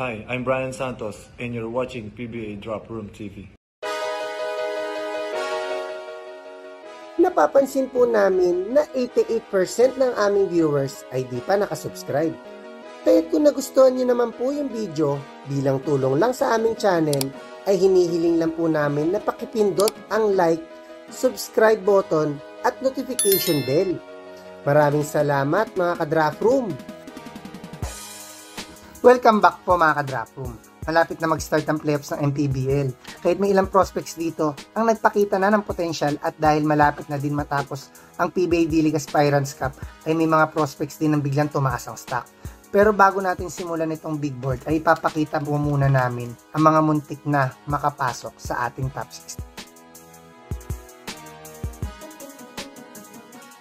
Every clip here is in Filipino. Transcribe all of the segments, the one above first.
Hi, I'm Brian Santos, and you're watching PBA Drop Room TV. Napapansin po namin na 88% ng aming viewers ay di pa nakasubscribe. Kaya't kung nagustuhan niyo naman po yung video bilang tulong lang sa aming channel, ay hinihiling lang po namin na pakipindot ang like, subscribe button at notification bell. Maraming salamat mga ka-draft room! Welcome back po mga ka-draft room. Malapit na mag-start ang playoffs ng MPBL. Kahit may ilang prospects dito, ang nagpakita na ng potential at dahil malapit na din matapos ang PBA D-League Aspirants Cup, ay may mga prospects din ng biglang tumaas ang stock. Pero bago natin simulan itong big board, ay ipapakita po muna namin ang mga muntik na makapasok sa ating top 60.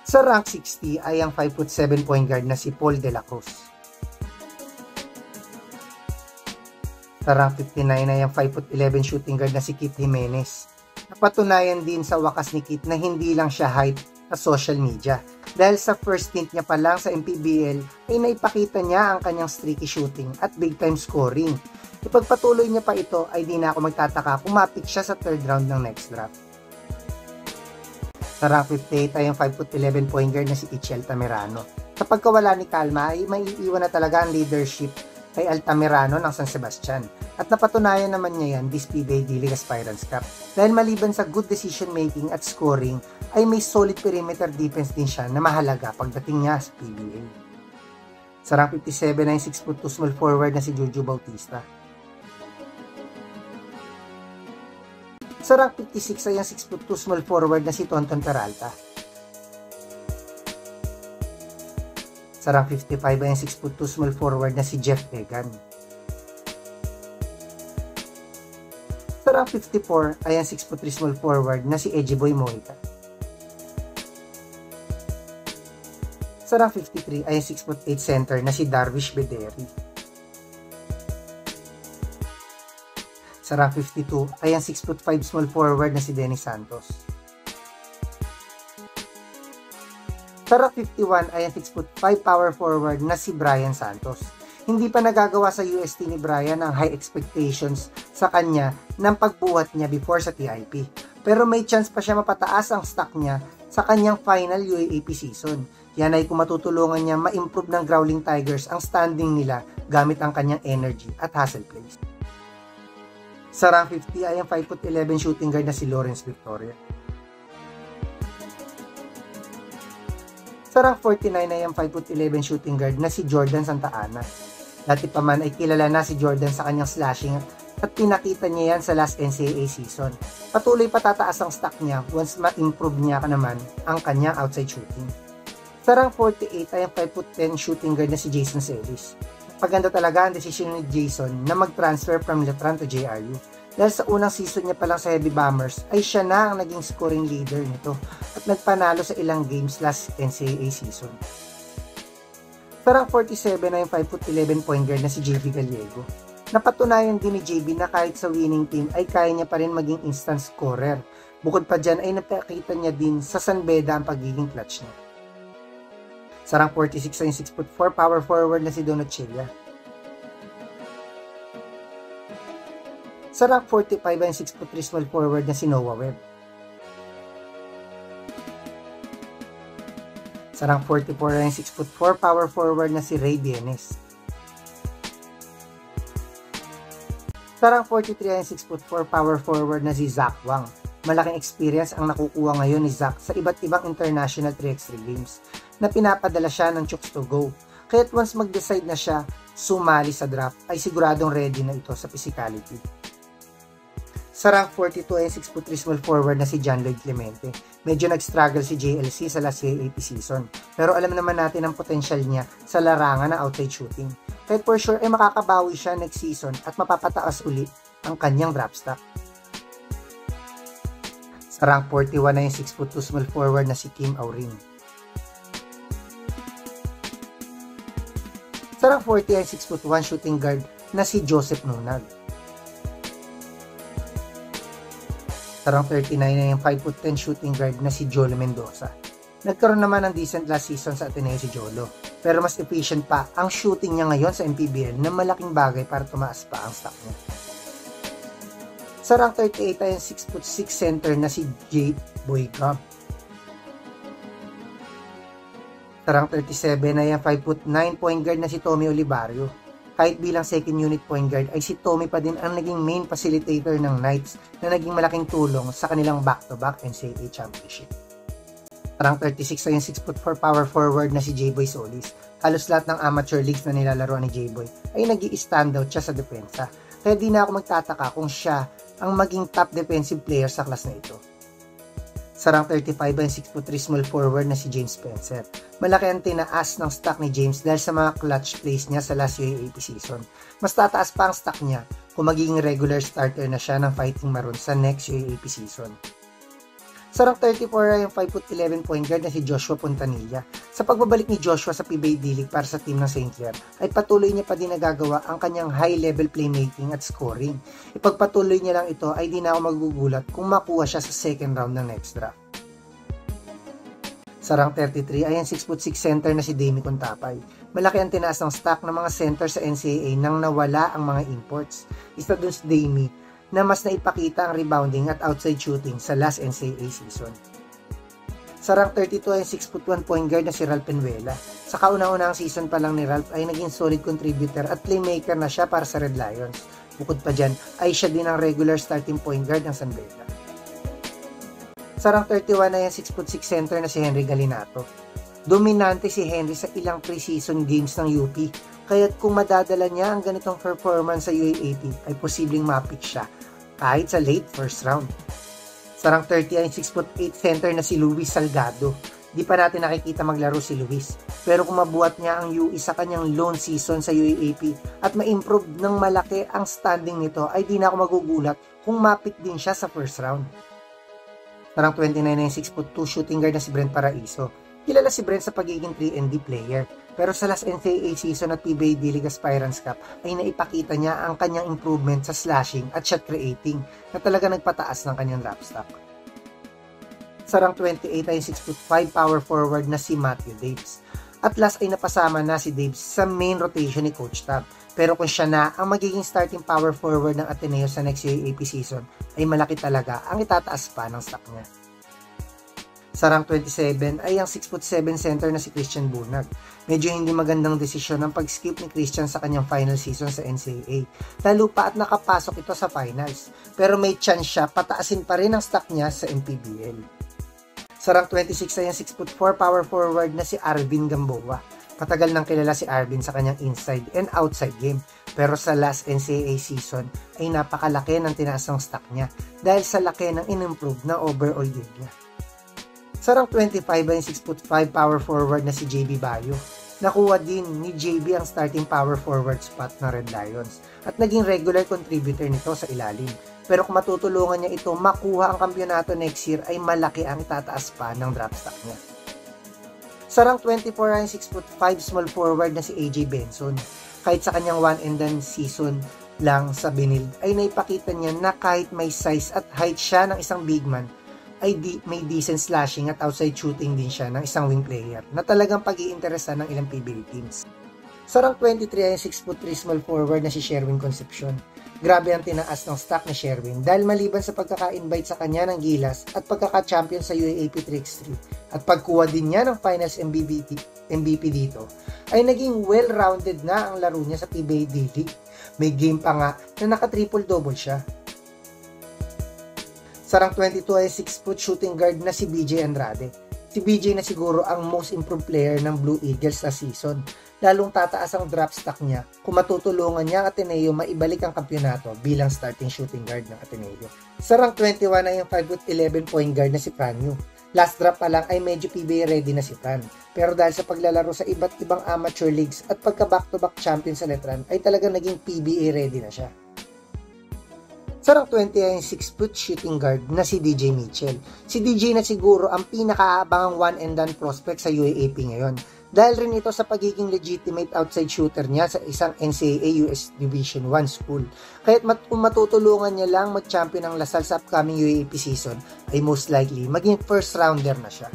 Sa rank 60 ay ang 5'7 point guard na si Paul De La Cruz. Sa rank 59 ay ang 5'11 shooting guard na si Kit Jimenez. Napatunayan din sa wakas ni Kit na hindi lang siya hype sa social media. Dahil sa first stint niya pa lang sa MPBL ay naipakita niya ang kanyang streaky shooting at big time scoring. Ipagpatuloy niya pa ito ay di na ako magtataka kung mapik siya sa third round ng next draft. Sa rank 58 ay ang 5'11 point guard na si Ichel Tamerano. Sa pagkawala ni Kalma ay maiiwan na talaga ang leadership kay Altamirano ng San Sebastian at napatunayan naman niya yan this PBA D-League Aspirants Cup dahil maliban sa good decision making at scoring ay may solid perimeter defense din siya na mahalaga pagdating niya sa PBA. Sa rank 57 ay 6'2 small forward na si Juju Bautista. Sa rank 56 ay ang 6'2 small forward na si Tonton Peralta. Sa rank 55 ay ang 6'2 small forward na si Jeff Egan. Sa rank 54 ay ang 6'3 small forward na si Boy Moita. Sa rank 53 ay ang 6'8 center na si Darvish Bederi. Sa rank 52 ay ang 6'5 small forward na si Dennis Santos. Rock 51 ay ang 6 foot 5 power forward na si Brian Santos. Hindi pa nagagawa sa UST ni Brian ang high expectations sa kanya ng pagbuhat niya before sa TIP. Pero may chance pa siya mapataas ang stock niya sa kanyang final UAAP season. Yan ay kung matutulungan niya ma-improve ng Growling Tigers ang standing nila gamit ang kanyang energy at hustle plays. Sa rank 50 ay ang 5'11 shooting guard na si Lawrence Victoria. Sa rank 49 ay ang 5'11 shooting guard na si Jordan Santa Ana. Dati pa man ay kilala na si Jordan sa kanyang slashing at pinakita niya yan sa last NCAA season. Patuloy patataas ang stock niya once ma-improve niya ka naman ang kanyang outside shooting. Sa rank 48 ay ang 5'10 shooting guard na si Jason Celis. Paganda talaga ang desisyon ni Jason na mag-transfer from Letran to JRU dahil sa unang season niya pa lang sa Heavy Bombers ay siya na ang naging scoring leader nito at nagpanalo sa ilang games last NCAA season. Parang 47 na yung 5'11 point guard na si JB Gallego. Napatunayan din ni JB na kahit sa winning team ay kaya niya pa rin maging instant scorer. Bukod pa dyan ay napakita niya din sa San Beda ang pagiging clutch niya. Sa rank 46 ay 6'4 power forward na si Donatilla Sa rank 45 ay 6'3 small forward na si Noah Webb. Sa rank 44 ay 6'4 power forward na si Ray Bienes. Sa rank 43 ay 6'4 power forward na si Zach Wang. Malaking experience ang nakukuha ngayon ni Zach sa iba't ibang international 3x3 games na pinapadala siya ng Chooks to Go. Kaya't once mag-decide na siya sumali sa draft ay siguradong ready na ito sa physicality. Sa rank 42 ay 6'3 small forward na si John Lloyd Clemente. Medyo nag-struggle si JLC sa last AAP season. Pero alam naman natin ang potential niya sa larangan ng outside shooting. Kahit for sure ay makakabawi siya next season at mapapataas uli ang kanyang draft stock. Sa rank 41 ay 6'2 small forward na si Kim Aurin. Sa rank 40 ay 6'1 shooting guard na si Joseph Nunag. Sarang 39 na yung 5'10 shooting guard na si Jolo Mendoza. Nagkaroon naman ng decent last season sa Ateneo si Jolo. Pero mas efficient pa ang shooting niya ngayon sa MPBL na malaking bagay para tumaas pa ang stock niya. Sa rank 38 ay ang 6'6 center na si J. Boy Cobb. Sa rank 37 ay ang 5'9 point guard na si Tommy Olivario. Kahit bilang second unit point guard ay si Tommy pa din ang naging main facilitator ng Knights na naging malaking tulong sa kanilang back-to-back NCAA championship. Rank 36 ay yung 6'4 power forward na si J-Boy Solis. Halos lahat ng amateur leagues na nilalaroan ni J-Boy ay nag standout siya sa depensa. Kaya di na ako magtataka kung siya ang maging top defensive player sa class na ito. Sa rank 35 ay 6'3 small forward na si James Spencer. Malaki ang tinaas ng stock ni James dahil sa mga clutch plays niya sa last UAAP season. Mas tataas pa ang stock niya kung magiging regular starter na siya ng Fighting Maroon sa next UAAP season. Sa rank 34 ay yung 5'11 point guard na si Joshua Puntanilla. Sa pagbabalik ni Joshua sa PBA D-League para sa team ng St. Clair, ay patuloy niya pa din nagagawa ang kanyang high-level playmaking at scoring. Ipagpatuloy niya lang ito ay di na ako magugulat kung makuha siya sa second round ng next draft. Sa rank 33 ay ang 6'6 center na si Dami Contapay. Malaki ang tinaas ng stock ng mga center sa NCAA nang nawala ang mga imports. Isa dun si Dami na mas naipakita ang rebounding at outside shooting sa last NCAA season. Sa rank 32 ay 6'1 point guard na si Ralph Penuela. Sa kauna-unahang season pa lang ni Ralph ay naging solid contributor at playmaker na siya para sa Red Lions. Bukod pa dyan ay siya din ang regular starting point guard ng San Beda. Sa rank 31 ay ang 6'6 center na si Henry Galinato. Dominante si Henry sa ilang preseason games ng UP Kaya't kung madadala niya ang ganitong performance sa UAAP ay posibleng mapick siya kahit sa late first round. Sa rank 30 ay 6'8 center na si Luis Salgado. Di pa natin nakikita maglaro si Luis. Pero kung mabuhat niya ang UE sa kanyang lone season sa UAAP at ma-improve ng malaki ang standing nito ay di na ako magugulat kung mapick din siya sa first round. Sa rank 29 ay 6'2 shooting guard na si Brent Paraiso. Kilala si Brent sa pagiging 3 player pero sa last NCAA season at PBA D-League Aspirants Cup ay naipakita niya ang kanyang improvement sa slashing at shot creating na talaga nagpataas ng kanyang drop stock. Sa rank 28 ay 6'5 power forward na si Matthew Daves. At last ay napasama na si Daves sa main rotation ni Coach Tab. Pero kung siya na ang magiging starting power forward ng Ateneo sa next UAAP season, ay malaki talaga ang itataas pa ng stock niya. Sa rank 27 ay ang 6'7 center na si Christian Bunag. Medyo hindi magandang desisyon ang pag-skip ni Christian sa kanyang final season sa NCAA. Lalo pa at nakapasok ito sa finals. Pero may chance siya pataasin pa rin ang stock niya sa MPBL. Sa rank 26 ay ang 6'4 power forward na si Arvin Gamboa. Patagal nang kilala si Arvin sa kanyang inside and outside game. Pero sa last NCAA season ay napakalaki ng tinaas ng stock niya dahil sa laki ng in-improve na overall game niya. Sa rank 25 ay 6'5 power forward na si JB Bayo. Nakuha din ni JB ang starting power forward spot ng Red Lions at naging regular contributor nito sa ilalim. Pero kung matutulungan niya ito makuha ang kampyonato next year ay malaki ang tataas pa ng draft stock niya. Sa rank 24 ay 6'5 small forward na si AJ Benson. Kahit sa kanyang one and done season lang sa Binild ay naipakita niya na kahit may size at height siya ng isang big man ay di, may decent slashing at outside shooting din siya ng isang wing player na talagang pag iinteresa ng ilang PBA teams. Sa rank 23 ay 6'3 small forward na si Sherwin Concepcion. Grabe ang tinaas ng stock ni Sherwin dahil maliban sa pagkaka-invite sa kanya ng Gilas at pagkaka-champion sa UAAP 3x3 at pagkuha din niya ng finals MVP, MVP dito, ay naging well-rounded na ang laro niya sa PBA D-League. May game pa nga na naka-triple-double siya sa rank 22 ay 6-foot shooting guard na si BJ Andrade. Si BJ na siguro ang most improved player ng Blue Eagles sa season. Lalong tataas ang drop stock niya kung matutulungan niya ang Ateneo maibalik ang kampyonato bilang starting shooting guard ng Ateneo. Sa rank 21 ay yung 5'11 point guard na si Franyu. Last drop pa lang ay medyo PBA ready na si Fran. Pero dahil sa paglalaro sa iba't ibang amateur leagues at pagka back-to-back champion sa Letran ay talagang naging PBA ready na siya. Sa rank 20 ay 6 foot shooting guard na si DJ Mitchell. Si DJ na siguro ang pinakaabangang one and done prospect sa UAAP ngayon. Dahil rin ito sa pagiging legitimate outside shooter niya sa isang NCAA US Division 1 school. Kaya't mat kung matutulungan niya lang mag-champion ng Lasal sa upcoming UAAP season, ay most likely maging first rounder na siya.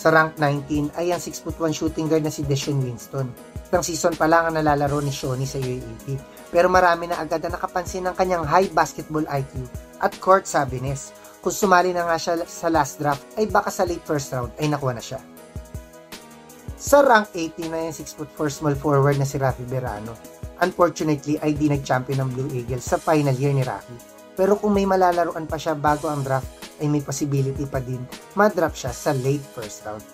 Sa rank 19 ay ang 6'1 shooting guard na si Deshaun Winston. Isang season pa lang ang nalalaro ni Shoney sa UAAP. Pero marami na agad na nakapansin ng kanyang high basketball IQ at court savviness. Kung sumali na nga siya sa last draft ay baka sa late first round ay nakuha na siya. Sa rank 18 na yung 6'4 small forward na si Rafi Berano. Unfortunately ay di nag-champion ng Blue Eagles sa final year ni Rafi. Pero kung may malalaruan pa siya bago ang draft ay may possibility pa din ma-drop siya sa late first round.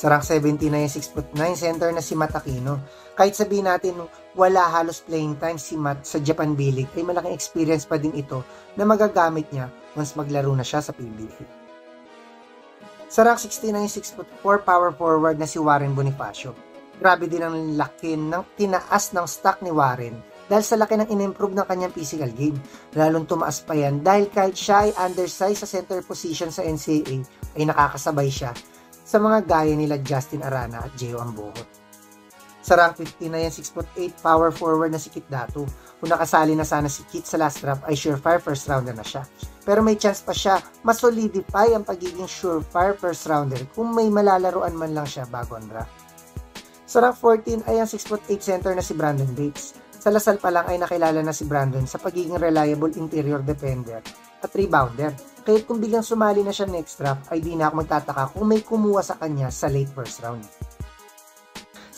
Sa rank 17 na yung 6'9 center na si Matakino. Kahit sabihin natin wala halos playing time si Matt sa Japan B-League ay malaking experience pa din ito na magagamit niya once maglaro na siya sa PBA. Sa rank 16 na yung 6'4 power forward na si Warren Bonifacio. Grabe din ang laki ng tinaas ng stock ni Warren dahil sa laki ng in-improve ng kanyang physical game. Lalong tumaas pa yan dahil kahit siya ay undersized sa center position sa NCAA ay nakakasabay siya sa mga gaya nila Justin Arana at Gio Ambohot. Sa rank 15 na yan 6'8 power forward na si Kit Datu. Kung nakasali na sana si Kit sa last draft ay surefire first rounder na siya. Pero may chance pa siya masolidify ang pagiging surefire first rounder kung may malalaruan man lang siya bago ang draft. Sa rank 14 ay ang 6'8 center na si Brandon Bates. Sa Lasal pa lang ay nakilala na si Brandon sa pagiging reliable interior defender at rebounder. Kahit kung biglang sumali na siya next draft ay di na ako magtataka kung may kumuha sa kanya sa late first round.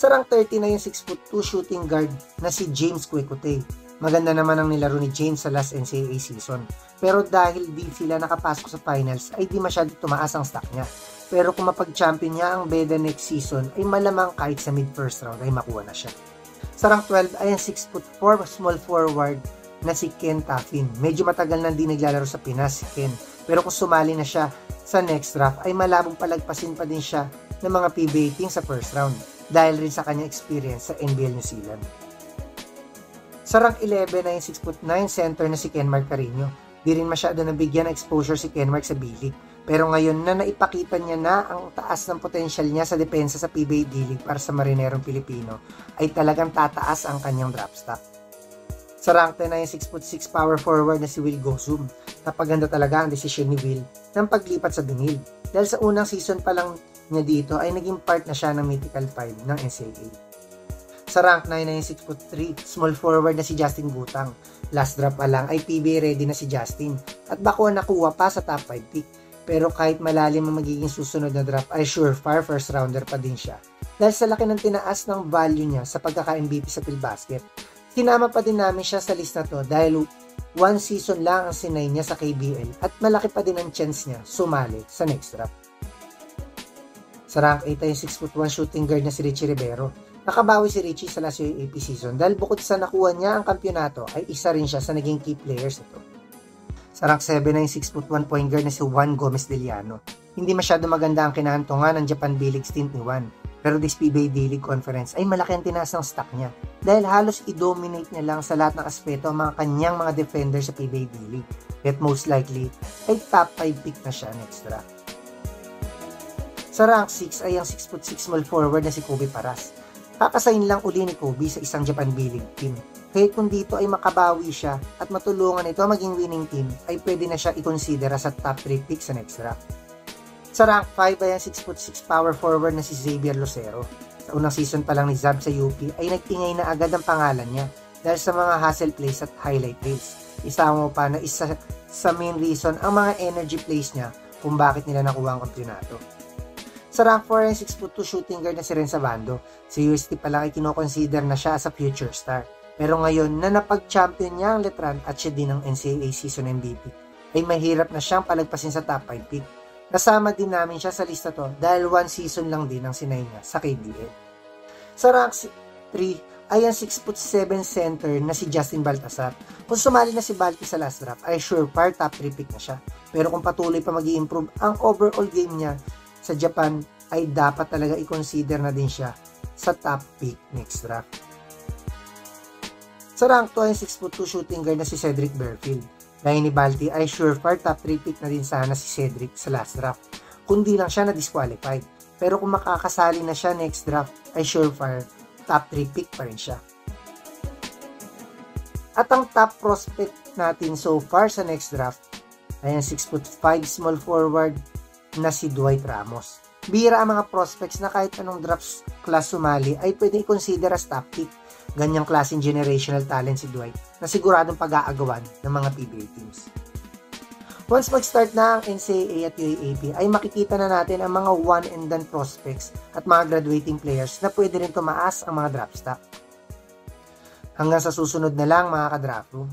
Sa rank 30 na yung 6'2 shooting guard na si James Kwekutey. Maganda naman ang nilaro ni James sa last NCAA season. Pero dahil di sila nakapasok sa finals, ay di masyado tumaas ang stock niya. Pero kung mapag-champion niya ang Beda next season, ay malamang kahit sa mid-first round ay makuha na siya. Sa rank 12 ay ang 6'4 small forward na si Ken Taffin. Medyo matagal na din naglalaro sa Pinas si Ken. Pero kung sumali na siya sa next draft, ay malabong palagpasin pa din siya ng mga PBA team sa first round dahil rin sa kanyang experience sa NBL New Zealand. Sa rank 11 ay yung 6'9 center na si Ken Mark Carino. Di rin masyado nabigyan ng exposure si Kenmark sa B-League. Pero ngayon na naipakita niya na ang taas ng potensyal niya sa depensa sa PBA D-League para sa marinerong Pilipino, ay talagang tataas ang kanyang drop stock. Sa rank 10 na yung 6'6 power forward na si Will Gosum, napaganda talaga ang desisyon ni Will ng paglipat sa Binil. Dahil sa unang season pa lang niya dito ay naging part na siya ng Mythical 5 ng NCAA. Sa rank 9 na yung 6'3, small forward na si Justin Gutang. Last drop pa lang ay PBA ready na si Justin at bako nakuha pa sa top 5 pick. Pero kahit malalim ang magiging susunod na draft ay surefire first rounder pa din siya. Dahil sa laki ng tinaas ng value niya sa pagkaka-MVP sa Philbasket. Sinama pa din namin siya sa list na to dahil one season lang ang sinay niya sa KBL at malaki pa din ang chance niya sumali sa next draft. Sa rank 8 ay 6'1 shooting guard na si Richie Rivero Nakabawi si Richie sa last AP season dahil bukod sa nakuha niya ang kampyonato ay isa rin siya sa naging key players ito. Sa rank 7 na yung 6 foot 1 point guard na si Juan Gomez Deliano. Hindi masyado maganda ang kinahantungan ng Japan B-League stint ni Juan. Pero this PBA D-League Conference ay malaki ang tinaas ng stock niya dahil halos i-dominate niya lang sa lahat ng aspeto ang mga kanyang mga defender sa PBA D-League. Yet most likely ay top 5 pick na siya next draft. Sa rank 6 ay ang 6 foot 6 small forward na si Kobe Paras Kakasayin lang uli ni Kobe sa isang Japan B-League team. Kahit kung dito ay makabawi siya at matulungan ito maging winning team, ay pwede na siya i-consider sa top 3 pick sa next draft. Sa rank 5 ay ang 6'6 power forward na si Xavier Lucero. Sa unang season pa lang ni Zab sa UP ay nagtingay na agad ang pangalan niya dahil sa mga hustle plays at highlight reels. Isama mo pa na isa sa main reason ang mga energy plays niya kung bakit nila nakuha ang kampyonato. Sa rank 4 ay 6'2 shooting guard na si Renza Bando. Sa UST pa lang ay kinoconsider na siya as a future star. Pero ngayon na napag-champion niya ang Letran at siya din ang NCAA season MVP, ay mahirap na siyang palagpasin sa top 5 pick. Kasama din namin siya sa lista to dahil one season lang din ang sinay niya sa KBL. Sa rank 3 ay ang 6'7 center na si Justin Baltasar. Kung sumali na si Balti sa last draft ay sure par top 3 pick na siya. Pero kung patuloy pa mag improve ang overall game niya sa Japan ay dapat talaga i-consider na din siya sa top pick next draft. Sa rank 2 ay 6'2 shooting guard na si Cedric Berfield. Dahil ni Balti ay surefire top 3 pick na din sana si Cedric sa last draft. Kundi lang siya na disqualified. Pero kung makakasali na siya next draft ay surefire top 3 pick pa rin siya. At ang top prospect natin so far sa next draft ay ang 6'5 small forward na si Dwight Ramos. Bira ang mga prospects na kahit anong drafts class sumali ay pwede i-consider as top pick. Ganyang klaseng generational talent si Dwight na siguradong pag-aagawan ng mga PBA teams. Once mag-start na ang NCAA at UAAP ay makikita na natin ang mga one and done prospects at mga graduating players na pwede rin tumaas ang mga draft stock. Hanggang sa susunod na lang mga ka-draft room.